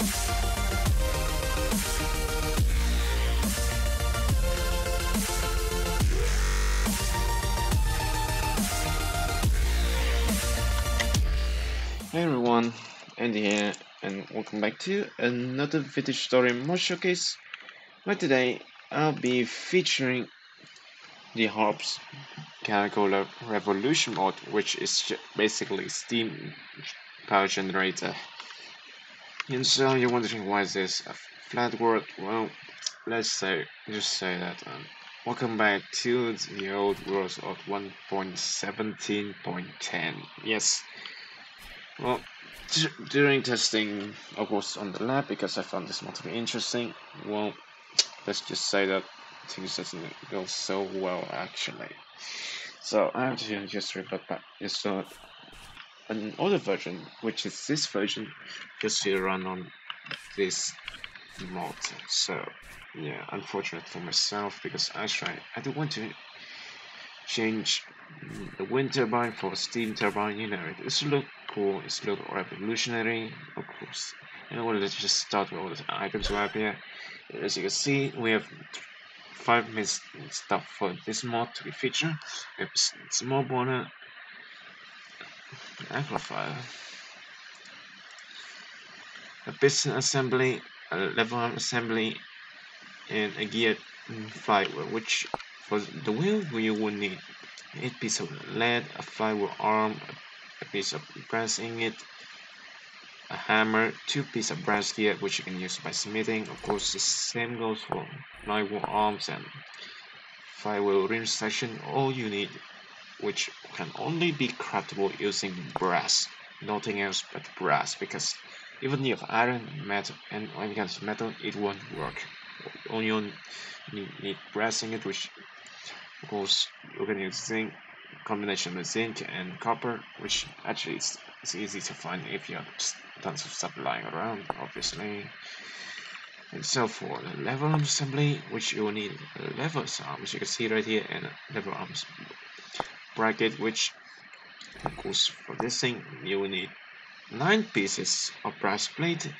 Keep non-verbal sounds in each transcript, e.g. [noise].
Hey everyone, Andy here, and welcome back to another vintage story mod showcase. Where today I'll be featuring the Harps Mechanical Revolution mod, which is basically steam power generator. And so you're wondering why is this a flat world? Well, let's say just say that um, welcome back to the old world of 1.17.10. Yes. Well, during testing, of course, on the lab, because I found this mod to be interesting, well, let's just say that things doesn't go so well, actually. So I have to just revert back. Just uh, an version, which is this version, just to run on this mod. So, yeah, unfortunate for myself, because actually I don't want to change the wind turbine for steam turbine, you know, it's look cool, it's look revolutionary, of course. And let's just start with all the items we have here. As you can see, we have five minutes stuff for this mod to be featured. We have small boiler, amplifier, a piston assembly, a lever arm assembly, and a gear flywheel, which for the wheel you will need 8 pieces of lead, a flywheel arm, a piece of brass ingot, a hammer, two pieces of brass gear which you can use by smithing. Of course, the same goes for flywheel arms and flywheel rim section. All you need, which can only be craftable using brass, nothing else but brass, because even if iron, metal, and any kind of metal, it won't work. Only you need brass ingot, which of course, you can use zinc combination of zinc and copper, which actually is, easy to find if you have tons of stuff lying around, obviously. And so for the lever arm assembly, which you will need a lever arm, which you can see right here, and a lever arms bracket, which of course for this thing you will need nine pieces of brass plate,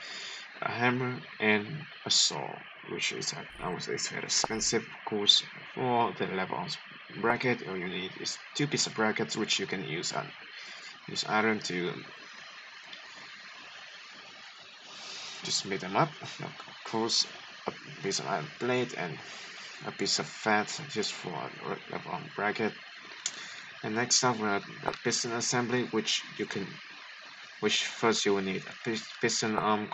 a hammer, and a saw which is uh, I would say it's very expensive of course for the levels bracket. All you need is two pieces of brackets which you can use on use iron to just make them up. [laughs] Of course a piece of iron plate and a piece of fat just for level bracket and next up we have a piston assembly which you can which first you will need a piston arm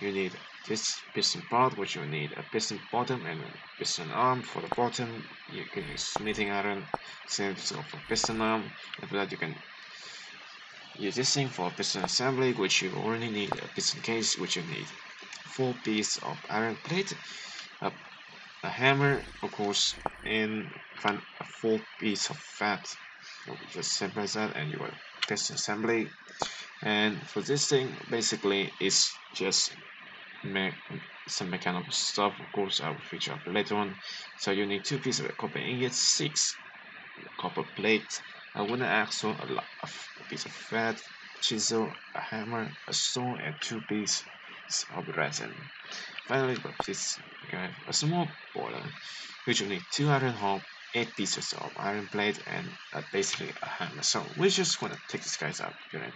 you need this piston part which you need a piston bottom and a piston arm for the bottom. You can use smithing iron same so for piston arm. After that you can use this thing for piston assembly which you already need a piston case which you need four pieces of iron plate a, a hammer of course and find a full piece of fat. Just simple as that and your piston assembly and for this thing basically it's just me some mechanical stuff of course I will feature up later on. So you need two pieces of copper ingot six copper plate a wooden axle a, a piece of fat chisel a hammer a saw and two pieces of resin. Finally but this okay, a small boiler which will need two iron hob eight pieces of iron plate and uh, basically a hammer. So we're just gonna take these guys out okay?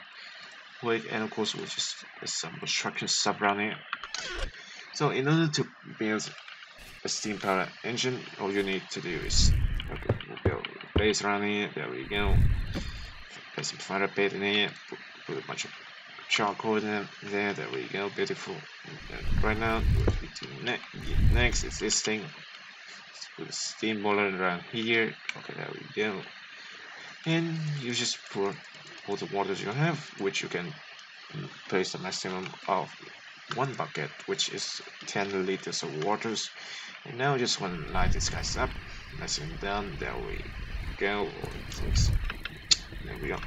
quick and of course we just some construction stuff around here so in order to build a steam powered engine all you need to do is okay we'll build a base around here there we go. Put some fire pit in here put, put a bunch of charcoal in there there we go beautiful. Right now what we do next next is this thing Put a steam boiler around here. Okay there we go. And you just pour all the waters you have which you can place a maximum of one bucket which is 10 liters of waters. And now just want to light these guys up nice and done there we go. There we go.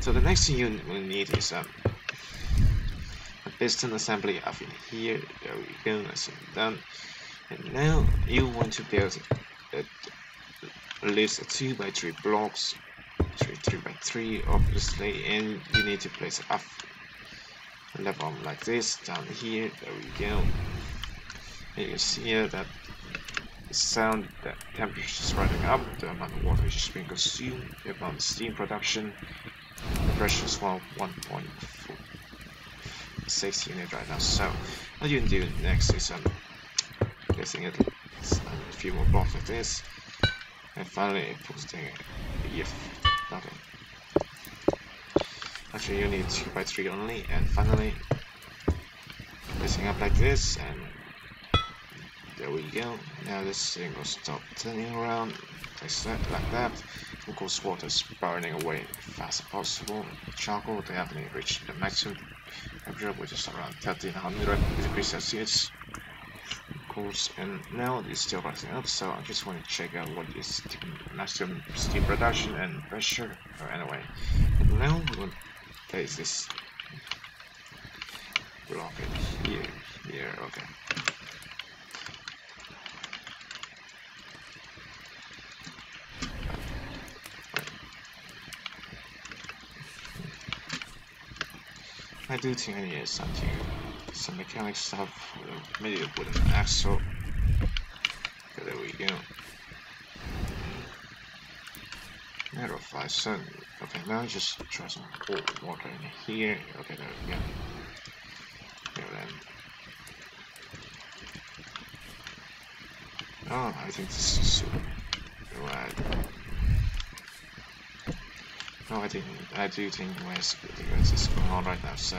So the next thing you will need is um, a piston assembly up in here. There we go. Nice and done and now you want to build at least a 2 by 3 blocks 3, 3 by 3 obviously and you need to place up level like this down here. There we go. And you can see here that the sound that temperature is running up the amount of water is being consumed the amount of steam production. The pressure is well 1.6 unit right now. So what you can do next is um it a few more blocks like this and finally posting a EF Actually, you need 2 by 3 only, and finally, placing up like this, and there we go. Now this thing will stop turning around, like that. Of course, water is burning away as fast as possible. Charcoal, they haven't reached the maximum temperature, which is around 1300 degrees Celsius. Course, and now it's still rising up, so I just want to check out what is maximum steam production and pressure. Or anyway, now we're going to place this rocket here, here, okay. I do think I need something, some mechanic stuff, maybe with an axle. Okay, there we go. Of five, so okay, now just try some cold water in here. Okay, there we go. Here then. Oh, I think this is right. No, I think I do think West because it's going on right now, so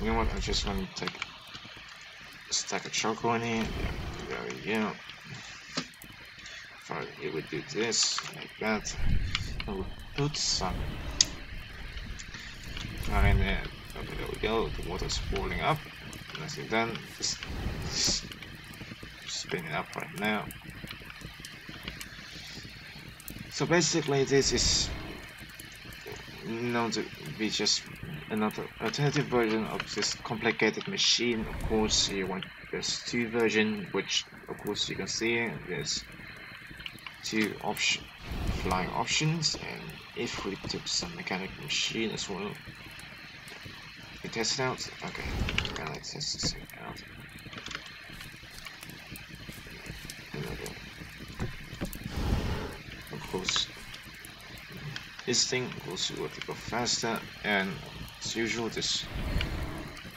you know what? I just want to take a stack of charcoal in here. There we go. It would do this like that. I would put some fine there. Okay there we go. The water's boiling up. Nicely done just spin it up right now. So basically this is known to be just another alternative version of this complicated machine. Of course you want there's two version which of course you can see there's two option flying options and if we took some mechanic machine as well. We test it out. Okay gonna test this out? Okay. of course this thing goes a little go faster and as usual this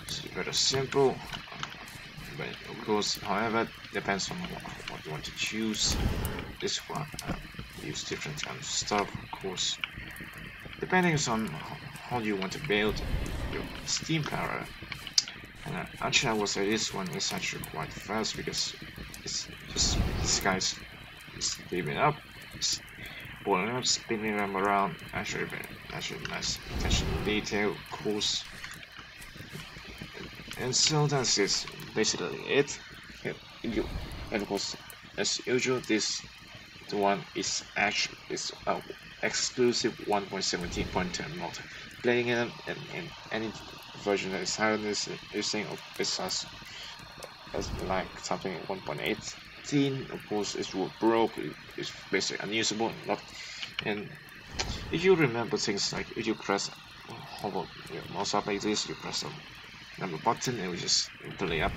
is very simple. But of course however depends on what, what you want to choose. This one uh, use different kind of stuff of course. Depending on how you want to build your steam power. And uh, actually I will say this one is actually quite fast because it's just this guy's steaming up boiling up spinning them around actually actually nice attention to detail of course. And so that's it basically it. And of course as usual this one is actually is uh, exclusive 1.17.10 mod playing it in, in any version that is higher than this using of this as, like something 1.18 of course it will broke it's basically unusable not and you remember things like if you press hover your mouse up like this you press a number button it will just play up.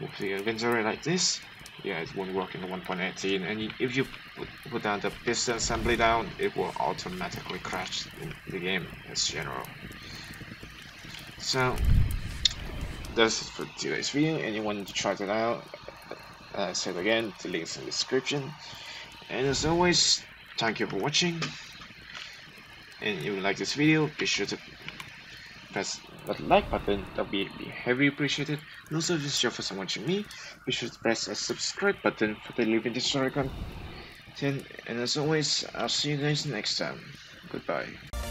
Move the inventory like this. Yeah it won't work in the 1.18 and if you put, put down the piston assembly down it will automatically crash in the game as general. So that's it for today's video. Anyone to try it out uh, I said again the links in the description. And as always thank you for watching. And if you like this video be sure to press that like button. That would be, heavily appreciated. And also if it's your first time watching me be sure to press a subscribe button for the Vintage Story content and as always I'll see you guys next time. Goodbye